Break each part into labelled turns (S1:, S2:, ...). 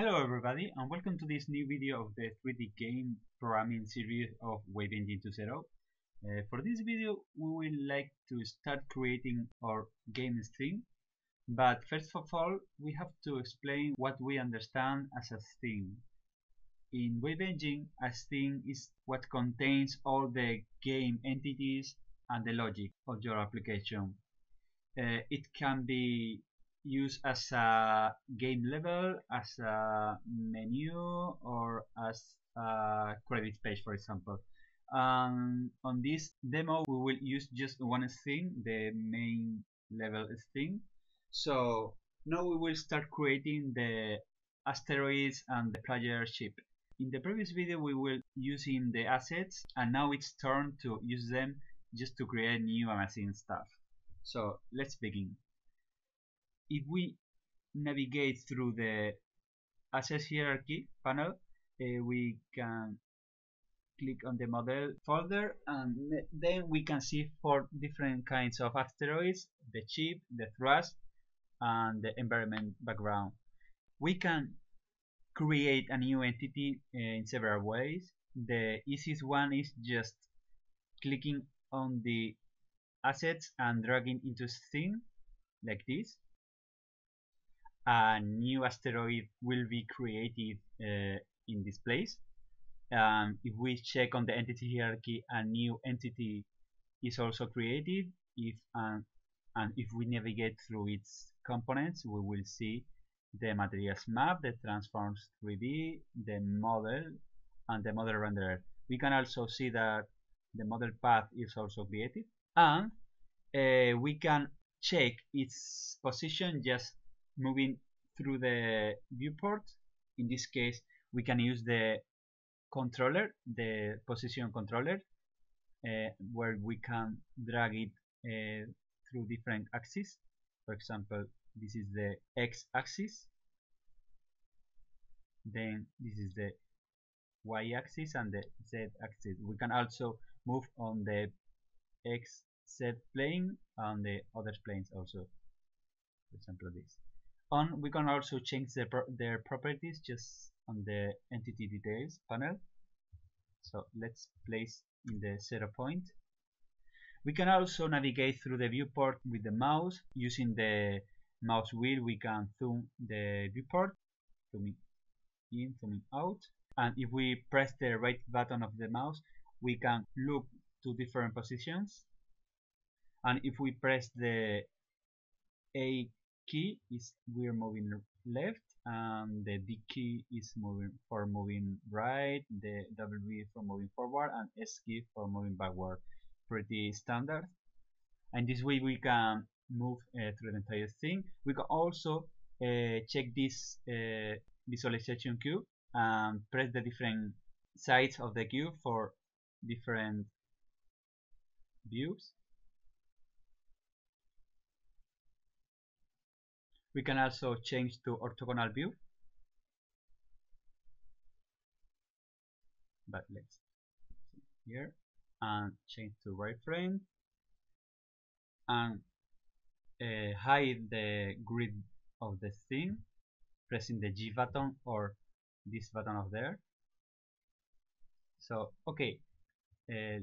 S1: Hello everybody and welcome to this new video of the 3D game programming series of Wave Engine 2.0. Uh, for this video we will like to start creating our game string but first of all we have to explain what we understand as a string. In Wave Engine a string is what contains all the game entities and the logic of your application. Uh, it can be used as a game level, as a menu, or as a credit page, for example. Um, on this demo, we will use just one string, the main level string. So now we will start creating the asteroids and the player ship. In the previous video, we were using the assets, and now it's turn to use them just to create new amazing stuff. So let's begin if we navigate through the assets hierarchy panel, uh, we can click on the model folder and then we can see four different kinds of asteroids, the chip, the thrust, and the environment background. We can create a new entity in several ways. The easiest one is just clicking on the assets and dragging into scene like this a new asteroid will be created uh, in this place. Um, if we check on the entity hierarchy, a new entity is also created. If um, and if we navigate through its components, we will see the materials map, the transforms 3D, the model, and the model renderer. We can also see that the model path is also created, and uh, we can check its position just moving through the viewport. In this case, we can use the controller, the position controller, uh, where we can drag it uh, through different axes. For example, this is the X axis. Then this is the Y axis and the Z axis. We can also move on the X, Z plane and the other planes also. For example, this on we can also change the, their properties just on the entity details panel. So let's place in the zero point. We can also navigate through the viewport with the mouse. Using the mouse wheel we can zoom the viewport. Zooming in zooming out. And if we press the right button of the mouse we can look to different positions. And if we press the A key is we're moving left and the D key is moving for moving right, the W for moving forward and S key for moving backward. Pretty standard. And this way we can move uh, through the entire thing. We can also uh, check this uh, visualization cube and press the different sides of the cube for different views. We can also change to orthogonal view. But let's here. And change to wireframe. And uh, hide the grid of the scene. Pressing the G button or this button of there. So okay, uh,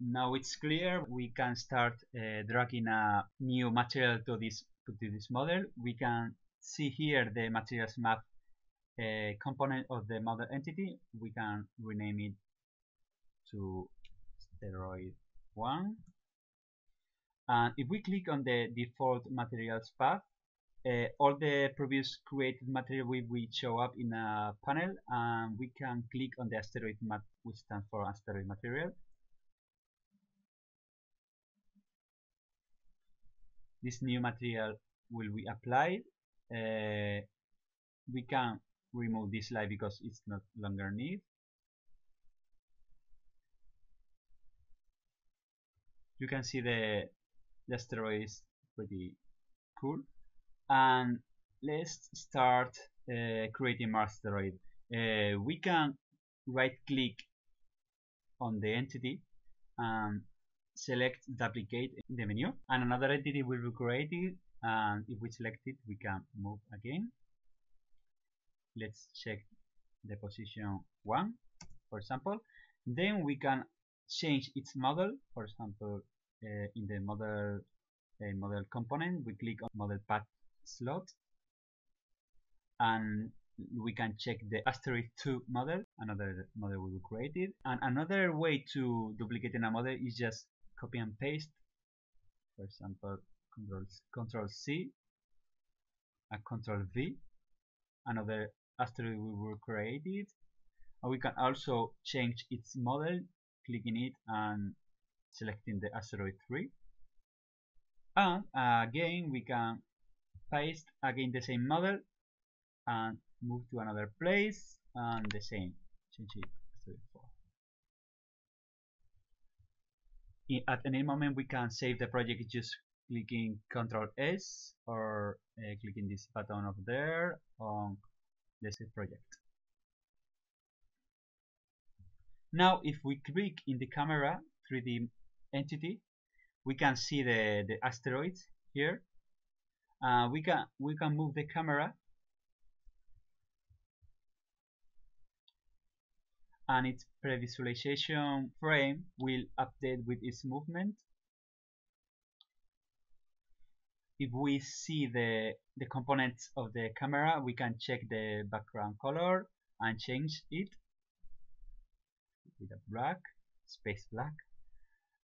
S1: now it's clear. We can start uh, dragging a new material to this to this model, we can see here the materials map uh, component of the model entity. We can rename it to steroid 1. And if we click on the default materials path, uh, all the previous created material will, show up in a panel and we can click on the asteroid map which stands for asteroid material this new material will be applied uh, we can remove this slide because it's not longer need. You can see the, the asteroid is pretty cool. And let's start uh, creating more asteroid. Uh, we can right click on the entity and select duplicate in the menu and another entity will be created and if we select it we can move again. Let's check the position 1 for example. Then we can change its model. For example uh, in the model uh, model component we click on model path slot and we can check the asterisk 2 model. Another model we created. And another way to duplicate in a model is just copy and paste. For example control control C and control V. Another asteroid we will create it and we can also change its model clicking it and selecting the asteroid 3 and again we can paste again the same model and move to another place and the same. Change it asteroid 4 at any moment we can save the project just clicking Ctrl S or uh, clicking this button over there on the save project. Now if we click in the camera 3D entity we can see the, the asteroids here. Uh, we can we can move the camera and its previsualization frame will update with its movement. If we see the, the components of the camera, we can check the background color and change it with a black, space black,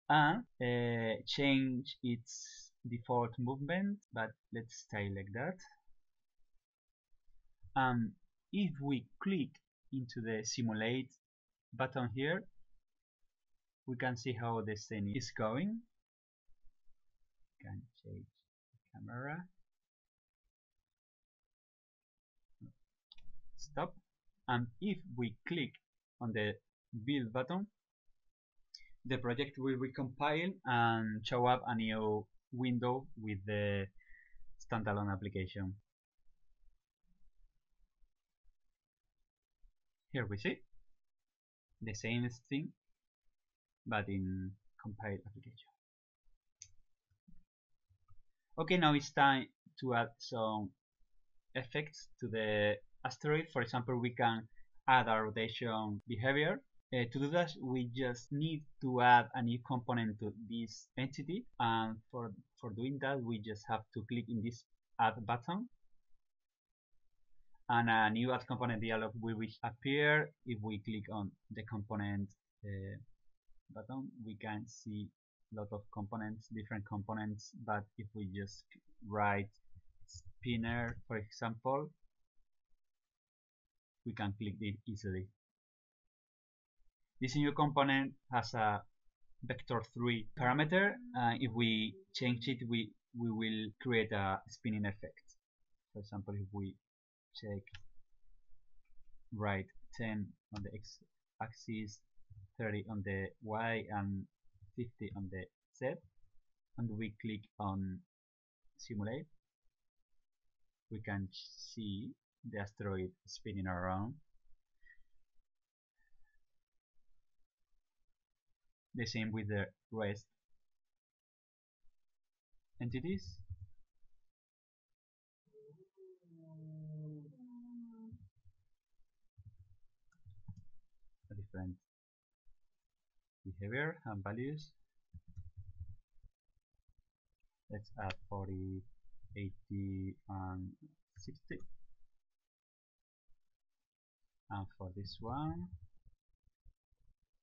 S1: and uh, change its default movement, but let's stay like that. Um, if we click into the simulate button here. We can see how the scene is going. Can change the camera. Stop. And if we click on the build button the project will recompile and show up a new window with the standalone application. Here we see the same thing but in compiled application. Okay, now it's time to add some effects to the asteroid. For example, we can add a rotation behavior. Uh, to do that, we just need to add a new component to this entity. And for, for doing that, we just have to click in this add button and a new add component dialog will appear. If we click on the component uh, button we can see a lot of components different components but if we just write spinner for example we can click it easily. This new component has a vector 3 parameter uh, if we change it we we will create a spinning effect. For example if we check right 10 on the x axis 30 on the y and 50 on the z. And we click on simulate. We can see the asteroid spinning around. The same with the rest entities different behavior and values. Let's add 40 80 and 60 and for this one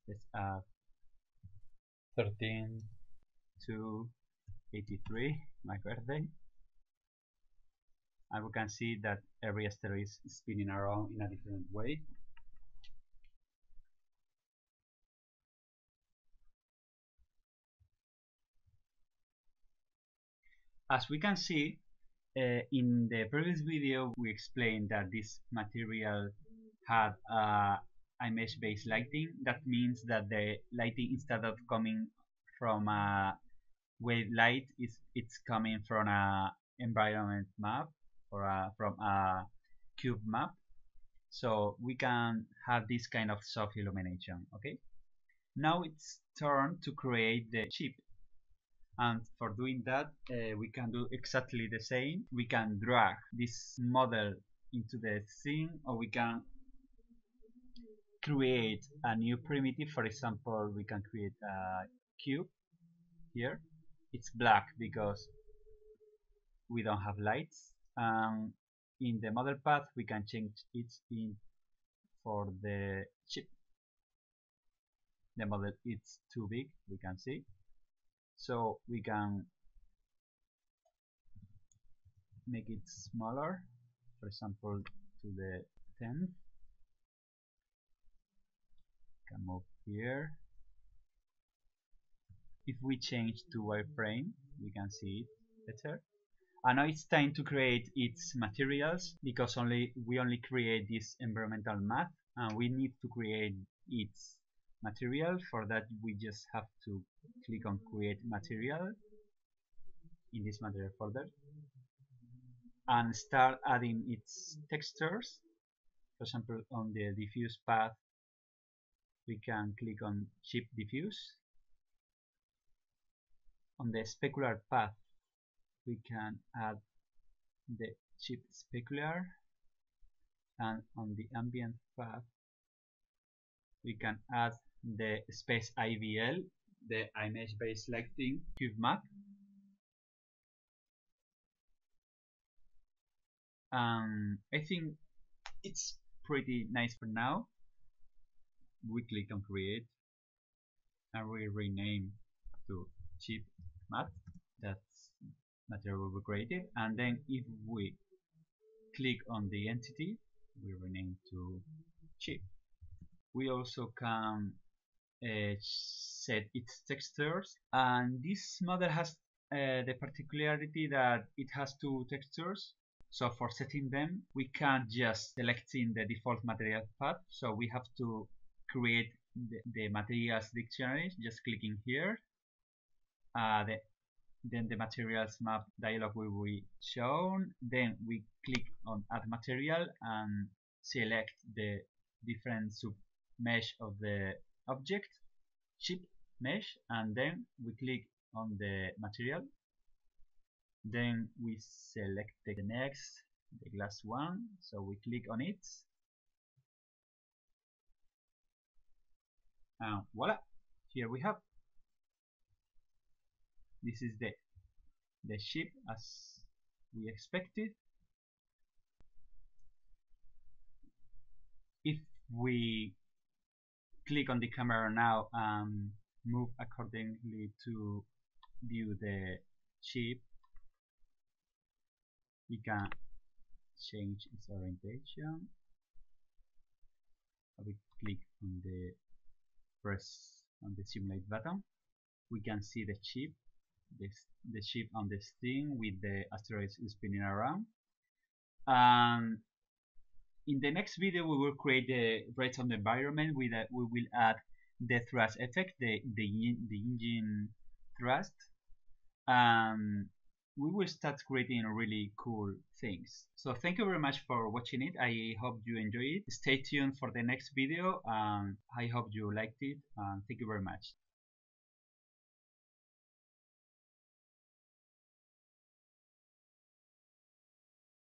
S1: let's add 13 to 83 my birthday. And we can see that every asteroid is spinning around in a different way As we can see, uh, in the previous video we explained that this material had uh, image based lighting. That means that the lighting instead of coming from a wave light is it's coming from a environment map or a, from a cube map. So we can have this kind of soft illumination. Okay. Now it's turn to create the chip and for doing that uh, we can do exactly the same. We can drag this model into the scene or we can create a new primitive. For example we can create a cube here. It's black because we don't have lights. Um, in the model path we can change it in for the chip. The model it's too big we can see so we can make it smaller for example to the 10th can move here. If we change to wireframe we can see it better. And now it's time to create its materials because only we only create this environmental math and we need to create its material for that we just have to click on create material in this material folder and start adding its textures. For example on the diffuse path we can click on chip diffuse. On the specular path we can add the chip specular. And on the ambient path we can add the space IBL the image based lighting cube map um, I think it's pretty nice for now. We click on create and we rename to chip mat that's material we created and then if we click on the entity we rename to chip. We also can uh, set its textures and this model has uh, the particularity that it has two textures. So for setting them we can't just select in the default material path. So we have to create the, the materials dictionary just clicking here. Uh, the, then the materials map dialog will be shown. Then we click on add material and select the different sub mesh of the object chip mesh and then we click on the material. Then we select the next the glass one. So we click on it. And voila here we have. This is the the ship as we expected. If we click on the camera now and move accordingly to view the ship we can change its orientation. We click on the press on the simulate button we can see the chip this, the ship on the screen with the asteroids spinning around. And in the next video we will create the redstone environment with a, we will add the thrust effect the the, the engine thrust um, we will start creating really cool things. So thank you very much for watching it. I hope you enjoy it. Stay tuned for the next video and I hope you liked it and thank you very much.